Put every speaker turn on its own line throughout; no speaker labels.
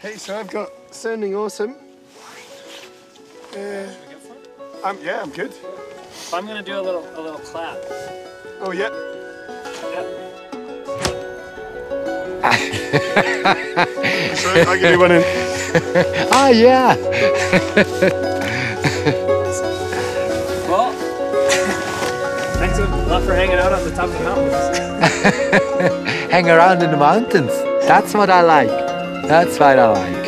Cool. Hey, so I've got sounding awesome. Uh, I'm, yeah, I'm good.
I'm gonna do a little a little clap.
Oh, yeah. so I can do one in.
Ah, yeah.
Well, thanks a lot for hanging out on the top of the mountains.
Hang around in the mountains. That's what I like. That's what I like.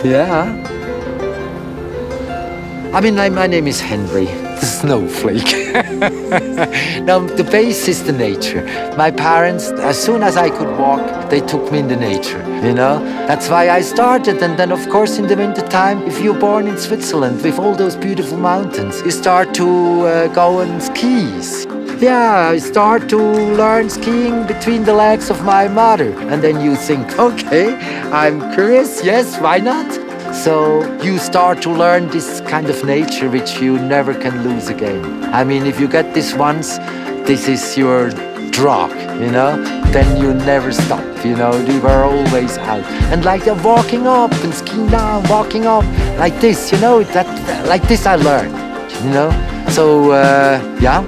yeah. I mean, my, name is Henry, the snowflake. now, the base is the nature. My parents, as soon as I could walk, they took me in the nature, you know? That's why I started. And then, of course, in the winter time, if you're born in Switzerland with all those beautiful mountains, you start to uh, go on skis. Yeah, I start to learn skiing between the legs of my mother. And then you think, okay, I'm curious, yes, why not? So you start to learn this kind of nature which you never can lose again. I mean, if you get this once, this is your drug, you know, then you never stop, you know, you were always out. And like the walking up and skiing down, walking up, like this, you know, that like this I learned, you know. So uh, yeah,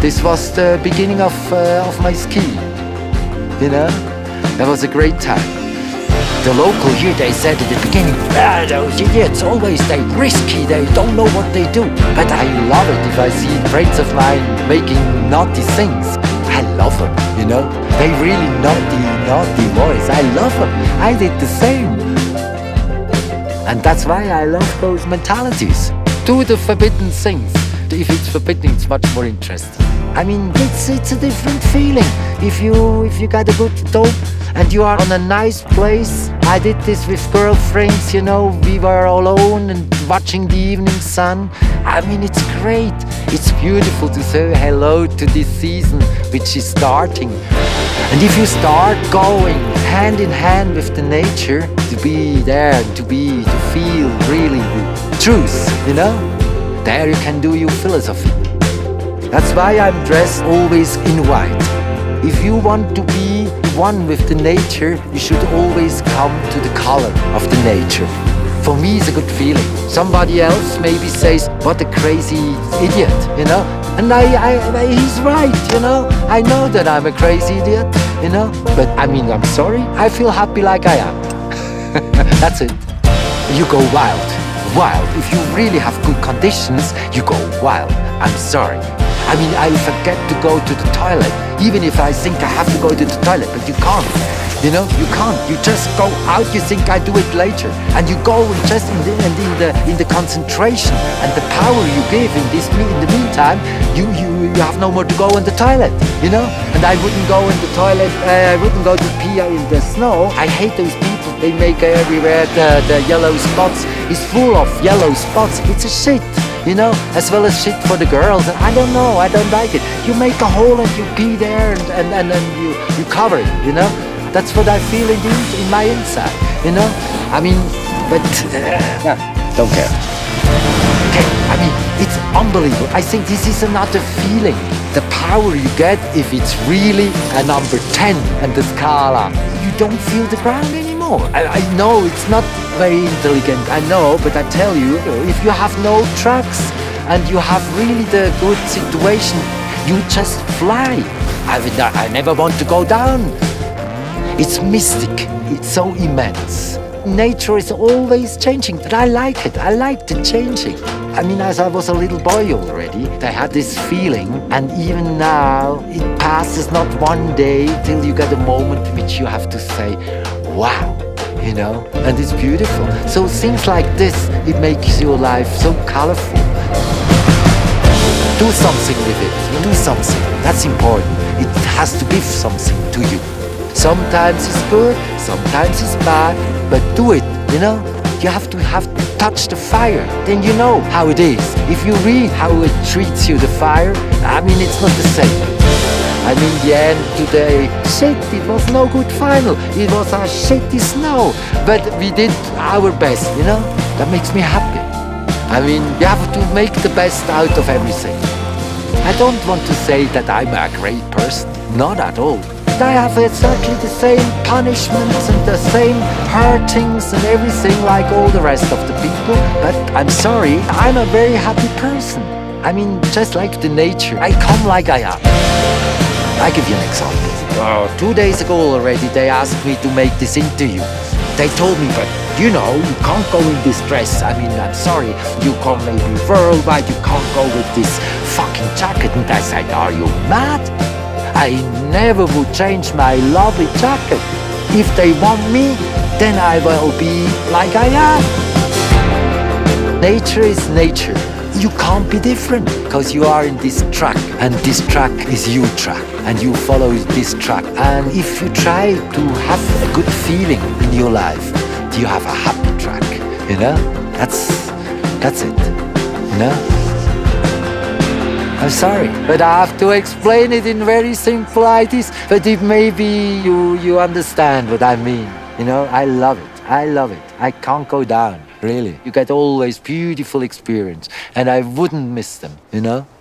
this was the beginning of, uh, of my ski, you know. That was a great time. The local here, they said at the beginning, ah, those idiots, always they risky, they don't know what they do. But I love it if I see friends of mine making naughty things. I love them, you know? They really naughty, naughty boys. I love them. I did the same. And that's why I love those mentalities. Do the forbidden things. If it's forbidden, it's much more interesting. I mean, it's it's a different feeling. If you if you got a good dope and you are on a nice place. I did this with girlfriends, you know, we were alone and watching the evening sun. I mean, it's great. It's beautiful to say hello to this season which is starting. And if you start going hand in hand with the nature, to be there, to be, to feel really the truth, you know, there you can do your philosophy. That's why I'm dressed always in white. If you want to be one with the nature, you should always come to the color of the nature. For me, it's a good feeling. Somebody else maybe says, what a crazy idiot, you know? And I, I, I, he's right, you know? I know that I'm a crazy idiot, you know? But I mean, I'm sorry. I feel happy like I am. That's it. You go wild. Wild. If you really have good conditions, you go wild. I'm sorry. I mean, I forget to go to the toilet, even if I think I have to go to the toilet, but you can't. You know, you can't. You just go out. You think I do it later, and you go and just in the and in the in the concentration and the power you give in this in the meantime, you you you have no more to go in the toilet. You know, and I wouldn't go in the toilet. Uh, I wouldn't go to pee in the snow. I hate those people. They make everywhere the the yellow spots. It's full of yellow spots. It's a shit you know, as well as shit for the girls. And I don't know, I don't like it. You make a hole and you pee there and, and, and then you, you cover it, you know? That's what I feel in, the, in my inside, you know? I mean, but, uh, don't care. Okay, I mean, it's unbelievable. I think this is another feeling. The power you get if it's really a number 10 and the scala. You don't feel the ground anymore. I, I know it's not very intelligent, I know, but I tell you, if you have no tracks and you have really the good situation, you just fly. I, I never want to go down. It's mystic, it's so immense. Nature is always changing, but I like it. I like the changing. I mean, as I was a little boy already, I had this feeling, and even now, it passes not one day till you get a moment which you have to say, wow, you know, and it's beautiful. So things like this, it makes your life so colorful. Do something with it, do something, that's important. It has to give something to you. Sometimes it's good, sometimes it's bad, but do it, you know? You have to have to touch the fire, then you know how it is. If you read how it treats you, the fire, I mean, it's not the same. I mean, the end today, shit, it was no good final. It was a shitty snow, but we did our best, you know? That makes me happy. I mean, you have to make the best out of everything. I don't want to say that I'm a great person, not at all. I have exactly the same punishments and the same hurtings and everything like all the rest of the people. But I'm sorry, I'm a very happy person. I mean, just like the nature, I come like I am. I give you an example. Uh, two days ago already, they asked me to make this interview. They told me, but you know, you can't go in this dress. I mean, I'm sorry, you come maybe worldwide, you can't go with this fucking jacket. And I said, are you mad? I never would change my lovely jacket. If they want me, then I will be like I am. Nature is nature. You can't be different because you are in this track and this track is your track and you follow this track. And if you try to have a good feeling in your life, you have a happy track, you know? That's, that's it, you know? I'm sorry, but I have to explain it in very simple ideas. But if maybe you, you understand what I mean, you know, I love it. I love it. I can't go down, really. You get always beautiful experience, and I wouldn't miss them, you know?